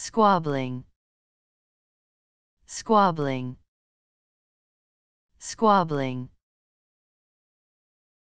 squabbling. Squabbling. Squabbling.